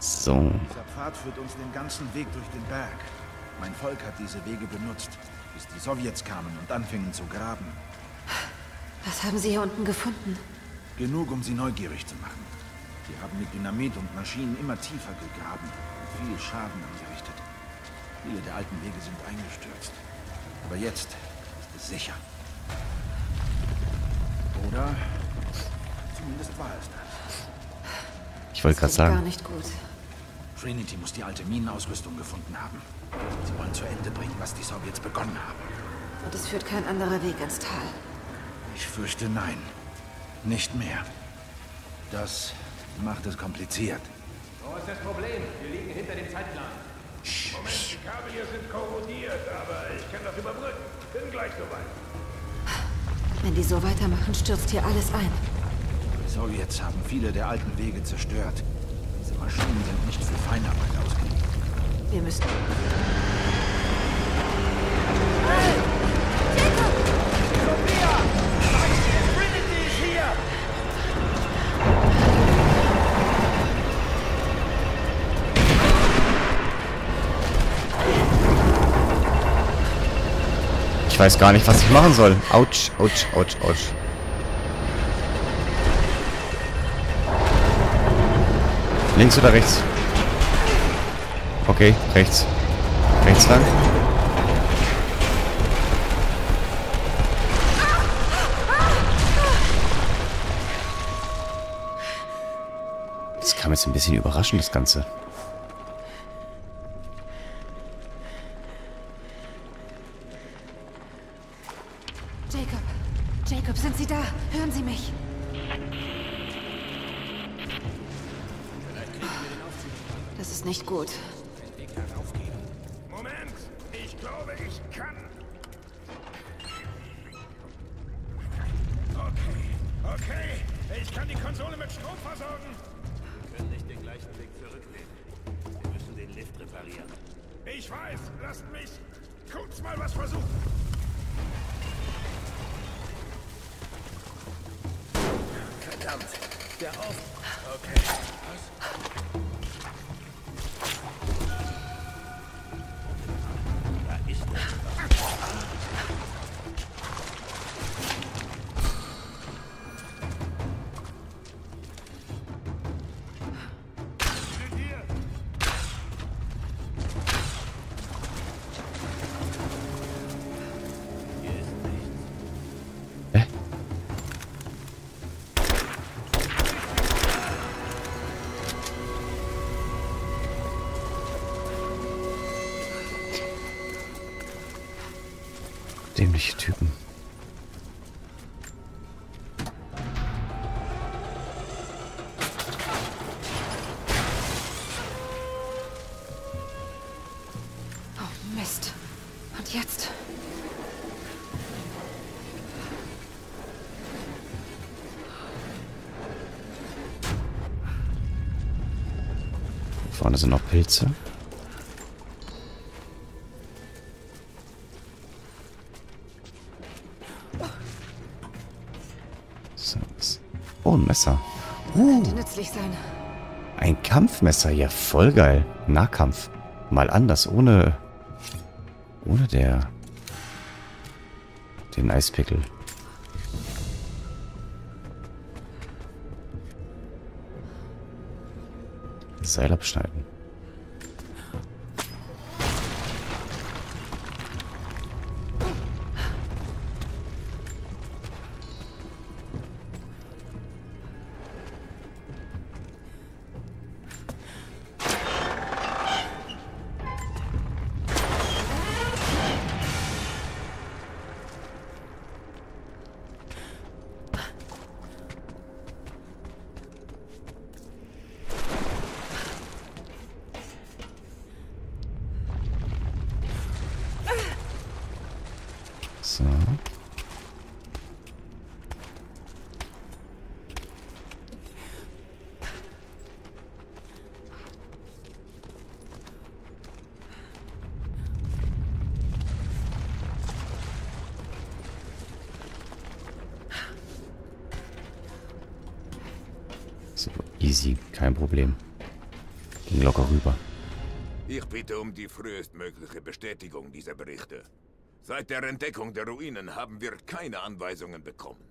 So. Dieser Pfad führt uns den ganzen Weg durch den Berg. Mein Volk hat diese Wege benutzt, bis die Sowjets kamen und anfingen zu graben. Was haben Sie hier unten gefunden? Genug, um sie neugierig zu machen. Sie haben mit Dynamit und Maschinen immer tiefer gegraben und viel Schaden angerichtet. Viele der alten Wege sind eingestürzt. Aber jetzt ist es sicher. Oder zumindest war es das. Ich wollte gerade Das klingt Gar sagen. nicht gut. Trinity muss die alte Minenausrüstung gefunden haben. Sie wollen zu Ende bringen, was die Sowjets begonnen haben. Und es führt kein anderer Weg ins Tal. Ich fürchte nein. Nicht mehr. Das macht es kompliziert. Wo ist das Problem? Wir liegen hinter dem Zeitplan. Moment, die Kabel hier sind korrodiert, aber ich kann das überbrücken. Bin gleich soweit. Wenn die so weitermachen, stürzt hier alles ein. Die Sowjets haben viele der alten Wege zerstört. Maschinen sind nicht für Feinarbeit ausgelegt. Wir müssen... Ich weiß gar nicht, was ich machen soll. Autsch, autsch, autsch, autsch. Links oder rechts? Okay, rechts. Rechts lang. Das kam jetzt ein bisschen überraschend, das Ganze. Ich kann die Konsole mit Strom versorgen. Wir können nicht den gleichen Weg zurücknehmen. Wir müssen den Lift reparieren. Ich weiß, lasst mich kurz mal was versuchen. Verdammt! Der auf! Okay. Was? Dämliche Typen. Oh, Mist. Und jetzt? Vorne sind noch Pilze. Ein Messer. Könnte nützlich sein. Ein Kampfmesser, ja voll geil. Nahkampf. Mal anders, ohne... Ohne der... Den Eispickel. Seil abschneiden. Easy, kein Problem. Ging locker rüber. Ich bitte um die frühestmögliche Bestätigung dieser Berichte. Seit der Entdeckung der Ruinen haben wir keine Anweisungen bekommen.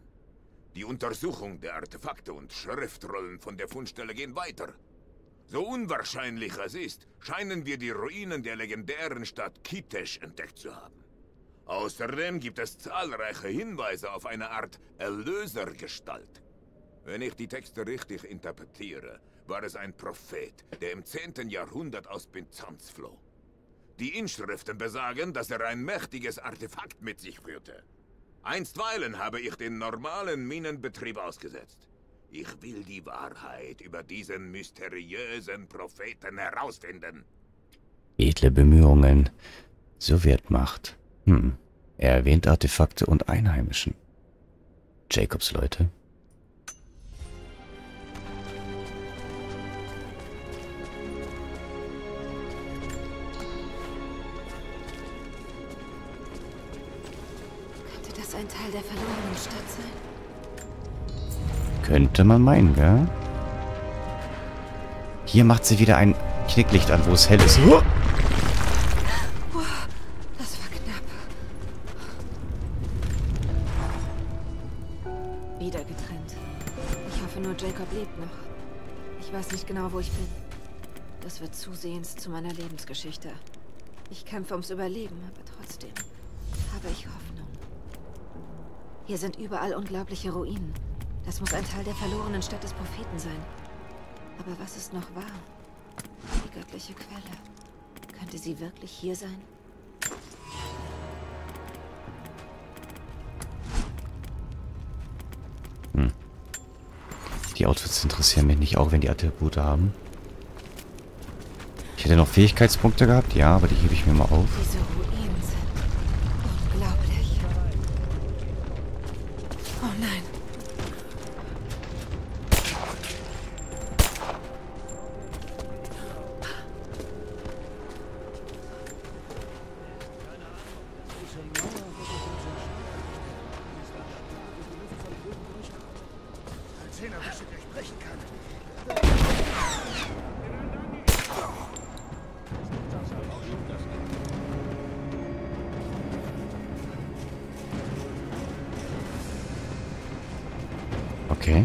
Die Untersuchung der Artefakte und Schriftrollen von der Fundstelle gehen weiter. So unwahrscheinlich es ist, scheinen wir die Ruinen der legendären Stadt Kitesh entdeckt zu haben. Außerdem gibt es zahlreiche Hinweise auf eine Art Erlösergestalt. Wenn ich die Texte richtig interpretiere, war es ein Prophet, der im 10. Jahrhundert aus Byzanz floh. Die Inschriften besagen, dass er ein mächtiges Artefakt mit sich führte. Einstweilen habe ich den normalen Minenbetrieb ausgesetzt. Ich will die Wahrheit über diesen mysteriösen Propheten herausfinden. Edle Bemühungen. Sowjetmacht. Hm. Er erwähnt Artefakte und Einheimischen. Jacobs Leute. Teil der verlorenen Stadt sein? Könnte man meinen, gell? Hier macht sie wieder ein Knicklicht an, wo es hell ist. Oh! Wieder getrennt. Ich hoffe nur, Jacob lebt noch. Ich weiß nicht genau, wo ich bin. Das wird zusehends zu meiner Lebensgeschichte. Ich kämpfe ums Überleben, aber trotzdem habe ich Hoffnung. Hier sind überall unglaubliche Ruinen. Das muss ein Teil der verlorenen Stadt des Propheten sein. Aber was ist noch wahr? Die göttliche Quelle. Könnte sie wirklich hier sein? Die Outfits interessieren mich nicht, auch wenn die Attribute haben. Ich hätte noch Fähigkeitspunkte gehabt, ja, aber die hebe ich mir mal auf. Diese Ruinen Wische durchbrechen kann. Okay.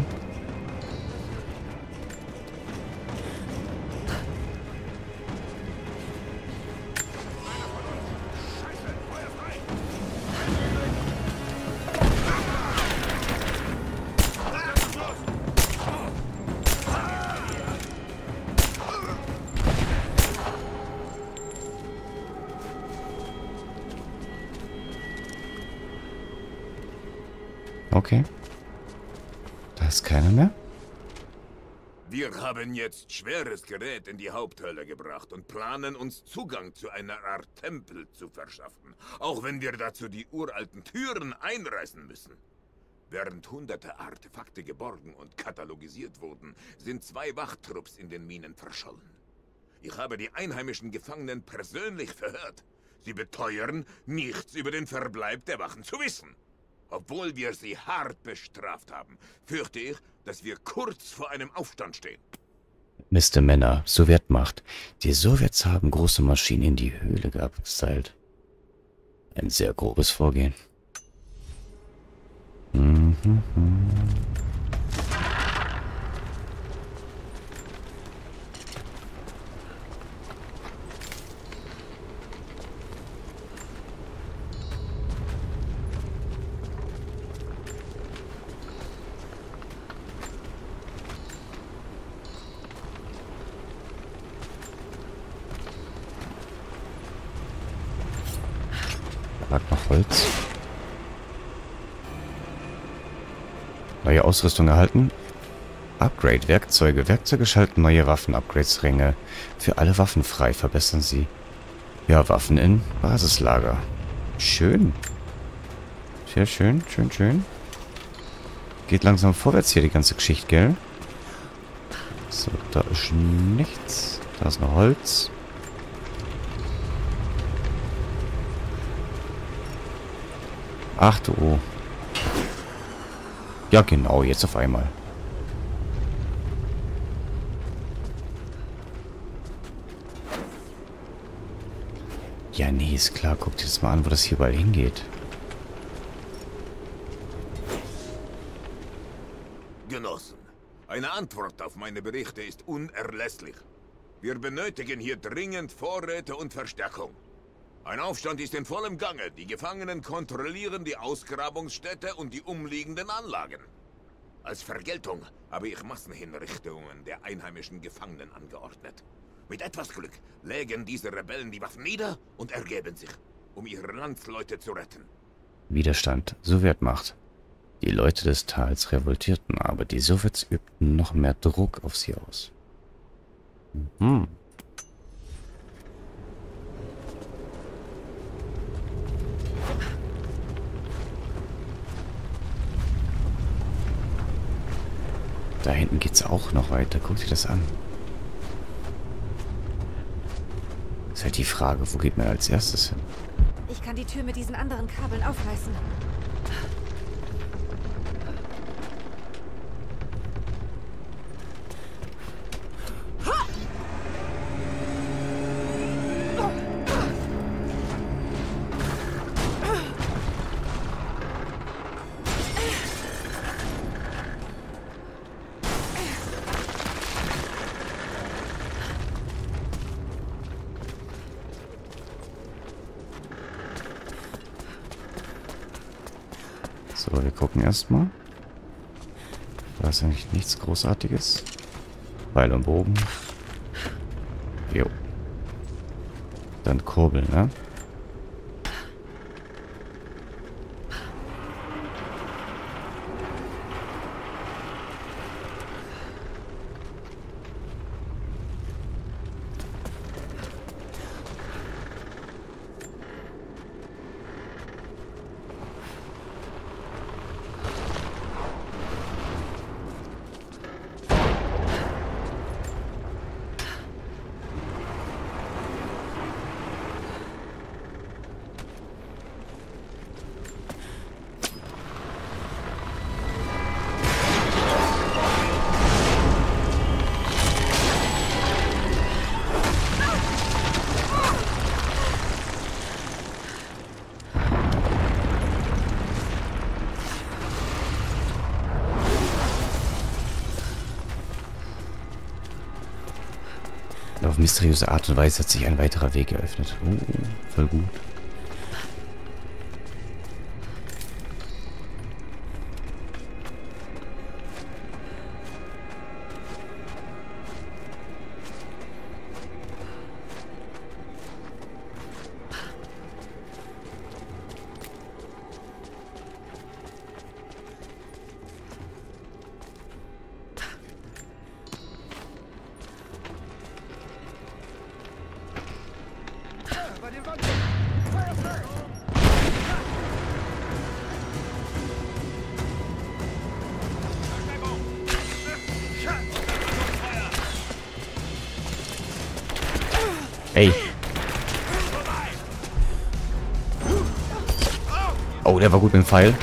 Keiner mehr. Wir haben jetzt schweres Gerät in die Haupthölle gebracht und planen uns Zugang zu einer Art Tempel zu verschaffen, auch wenn wir dazu die uralten Türen einreißen müssen. Während hunderte Artefakte geborgen und katalogisiert wurden, sind zwei Wachtrupps in den Minen verschollen. Ich habe die einheimischen Gefangenen persönlich verhört. Sie beteuern, nichts über den Verbleib der Wachen zu wissen. Obwohl wir sie hart bestraft haben, fürchte ich, dass wir kurz vor einem Aufstand stehen. Mr. Männer, Sowjetmacht. Die Sowjets haben große Maschinen in die Höhle gestylt. Ein sehr grobes Vorgehen. Mhm. Holz. Neue Ausrüstung erhalten. Upgrade, Werkzeuge. Werkzeuge schalten neue Waffen-Upgrades-Ränge. Für alle Waffen frei, verbessern sie. Ja, Waffen in Basislager. Schön. Sehr schön, schön, schön. Geht langsam vorwärts hier die ganze Geschichte, gell? So, da ist nichts. Da ist noch Holz. Ach du. Oh. Ja, genau, jetzt auf einmal. Ja, nee, ist klar. Guck dir das mal an, wo das hier bald hingeht. Genossen, eine Antwort auf meine Berichte ist unerlässlich. Wir benötigen hier dringend Vorräte und Verstärkung. Ein Aufstand ist in vollem Gange. Die Gefangenen kontrollieren die Ausgrabungsstätte und die umliegenden Anlagen. Als Vergeltung habe ich Massenhinrichtungen der einheimischen Gefangenen angeordnet. Mit etwas Glück legen diese Rebellen die Waffen nieder und ergeben sich, um ihre Landsleute zu retten. Widerstand, Sowjetmacht. Die Leute des Tals revoltierten, aber die Sowjets übten noch mehr Druck auf sie aus. Mhm. Da hinten geht's auch noch weiter. Guck dir das an. Ist halt die Frage, wo geht man als erstes hin? Ich kann die Tür mit diesen anderen Kabeln aufreißen. So, wir gucken erstmal. Da ist eigentlich nichts Großartiges. Pfeil und Bogen. Jo. Dann Kurbel, ne? Auf mysteriöse Art und Weise hat sich ein weiterer Weg eröffnet. Oh, voll gut. Ey. Oh, der war gut mit dem Pfeil.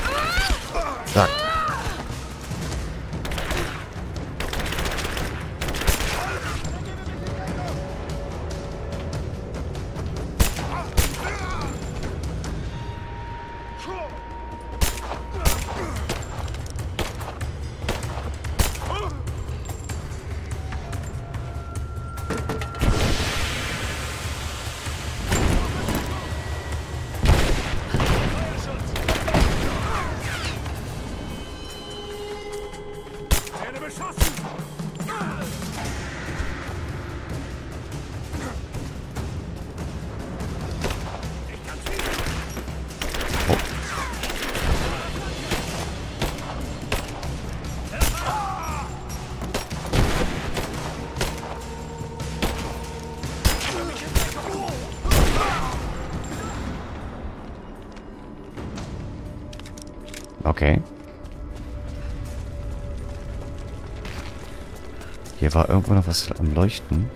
War irgendwo noch was am Leuchten.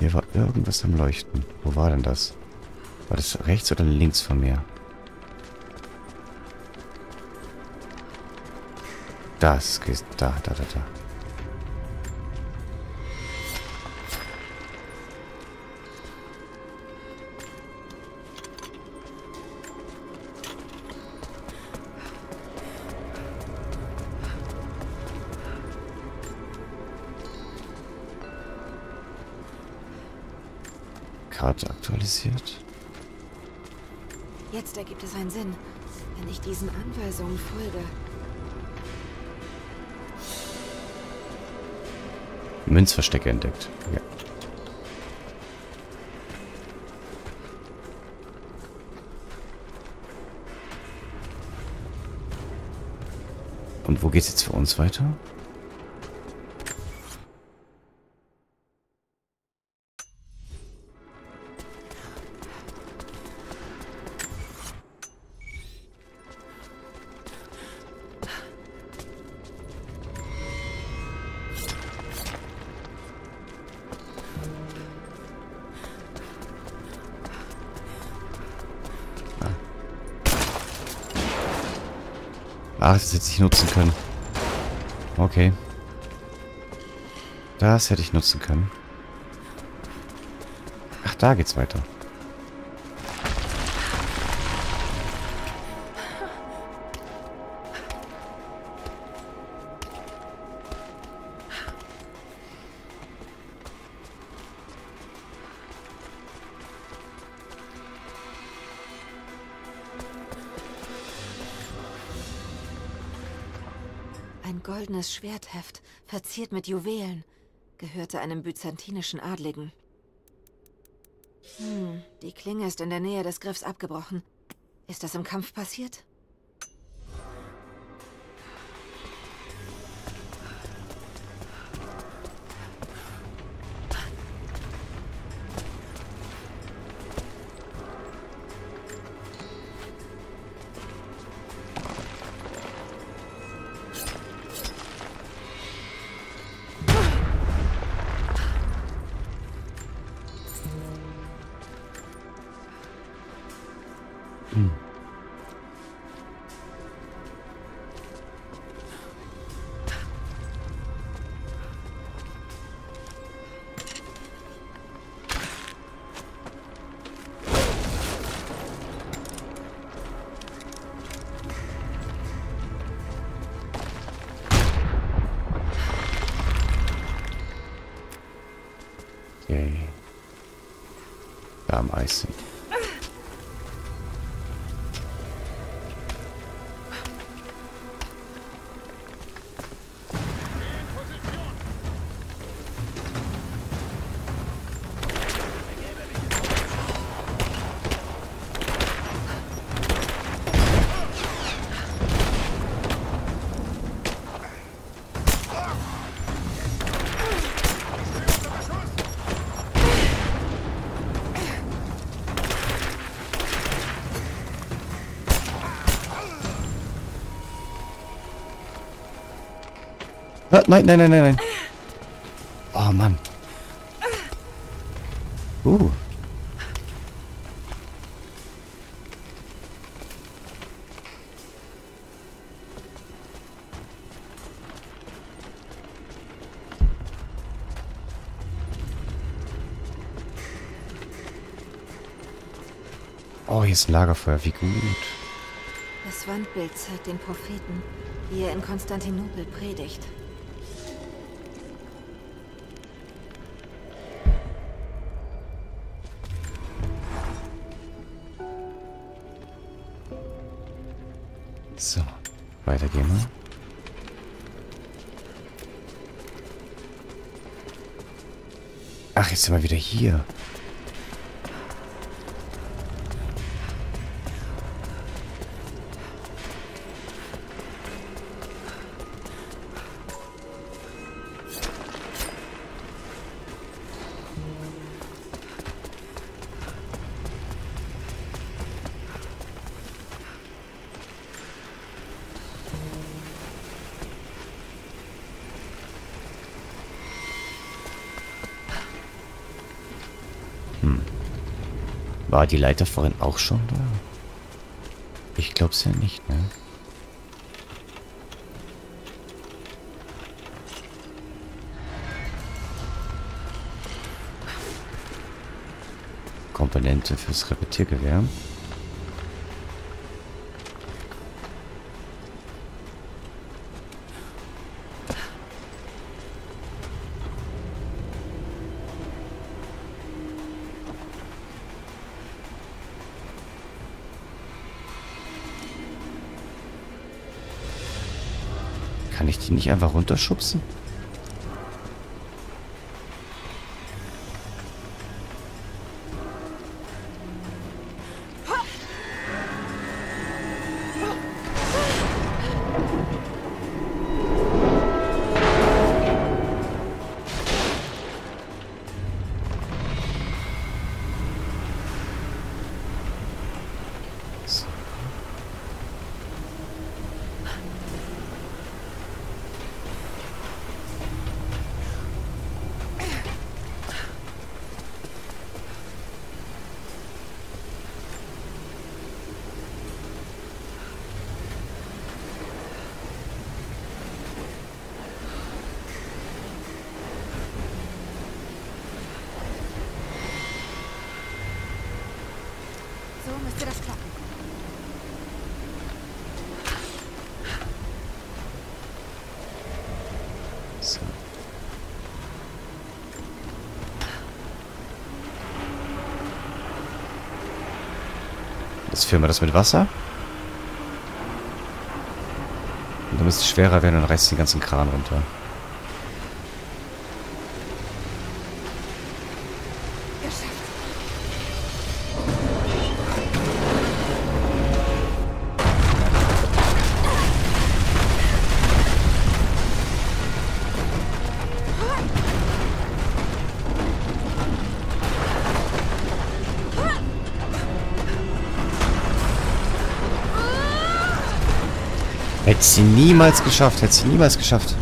Hier war irgendwas am Leuchten. Wo war denn das? War das rechts oder links von mir? Das geht da, da, da, da. Aktualisiert? Jetzt ergibt es einen Sinn, wenn ich diesen Anweisungen folge. Münzverstecke entdeckt. Ja. Und wo geht's jetzt für uns weiter? Das hätte ich nutzen können. Okay. Das hätte ich nutzen können. Ach, da geht's weiter. Goldenes Schwertheft, verziert mit Juwelen, gehörte einem byzantinischen Adligen. Hm, die Klinge ist in der Nähe des Griffs abgebrochen. Ist das im Kampf passiert? Da am Eis Nein, nein, nein, nein, nein. Oh, Mann. Uh. Oh, hier ist ein Lagerfeuer. Wie gut. Das Wandbild zeigt den Propheten, wie er in Konstantinopel predigt. Weiter gehen wir. Ach, jetzt sind wir wieder hier. War die Leiter vorhin auch schon da? Ich glaub's ja nicht, ne? Komponente fürs Repetiergewehr. Kann ich die nicht einfach runterschubsen? Jetzt füllen wir das mit Wasser. Und damit es schwerer werden, dann reißt den ganzen Kran runter. Hätte sie niemals geschafft. Hätte sie niemals geschafft.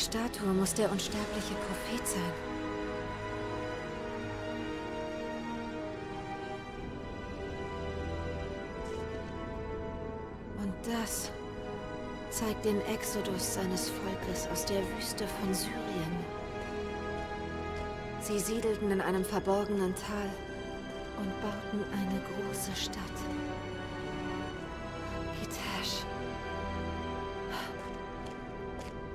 Statue muss der unsterbliche Prophet sein. Und das zeigt den Exodus seines Volkes aus der Wüste von Syrien. Sie siedelten in einem verborgenen Tal und bauten eine große Stadt.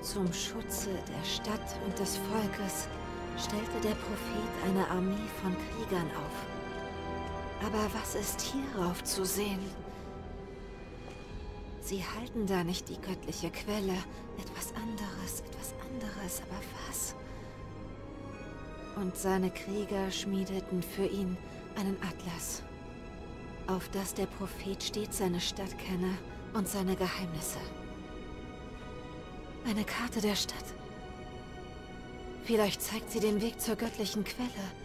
Zum Schutze der Stadt und des Volkes stellte der Prophet eine Armee von Kriegern auf. Aber was ist hierauf zu sehen? Sie halten da nicht die göttliche Quelle. Etwas anderes, etwas anderes, aber was? Und seine Krieger schmiedeten für ihn einen Atlas, auf das der Prophet stets seine Stadt kenne und seine Geheimnisse. Eine Karte der Stadt. Vielleicht zeigt sie den Weg zur göttlichen Quelle.